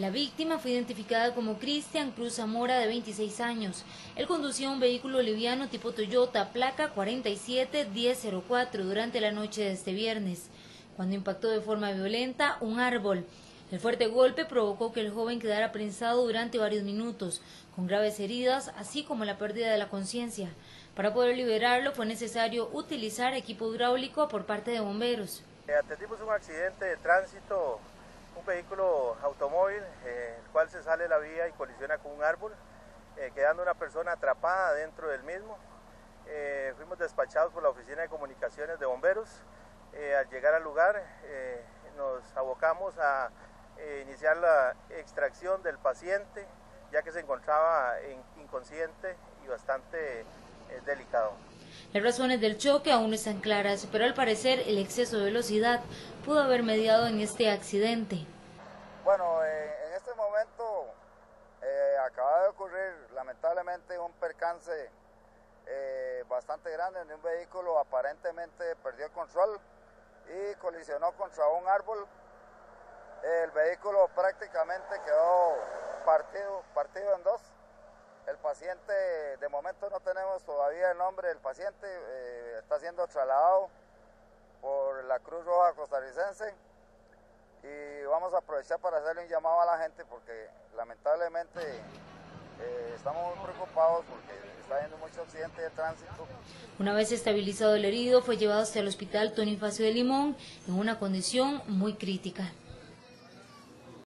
La víctima fue identificada como Cristian Cruz Zamora, de 26 años. Él conducía un vehículo liviano tipo Toyota, placa 471004, durante la noche de este viernes, cuando impactó de forma violenta un árbol. El fuerte golpe provocó que el joven quedara prensado durante varios minutos, con graves heridas, así como la pérdida de la conciencia. Para poder liberarlo fue necesario utilizar equipo hidráulico por parte de bomberos. Atendimos un accidente de tránsito un vehículo automóvil, eh, el cual se sale la vía y colisiona con un árbol, eh, quedando una persona atrapada dentro del mismo. Eh, fuimos despachados por la Oficina de Comunicaciones de Bomberos. al llegar al lugar nos abocamos a iniciar la extracción del paciente, ya que se encontraba inconsciente y bastante delicado. Las razones del choque aún no están claras, pero al parecer el exceso de velocidad pudo haber mediado en este accidente. Bueno, eh, en momento eh, acaba de ocurrir lamentablemente un percance eh, bastante grande en un vehículo aparentemente perdió control y colisionó contra un árbol. El vehículo prácticamente quedó partido, partido en dos. El paciente, de momento no tenemos todavía el nombre del paciente, eh, está siendo trasladado por la Cruz Roja costarricense y vamos a aprovechar para hacerle un llamado a la gente porque lamentablemente eh, estamos muy preocupados porque está habiendo mucho accidente de tránsito. Una vez estabilizado el herido, fue llevado hasta el hospital Tony Facio de Limón en una condición muy crítica.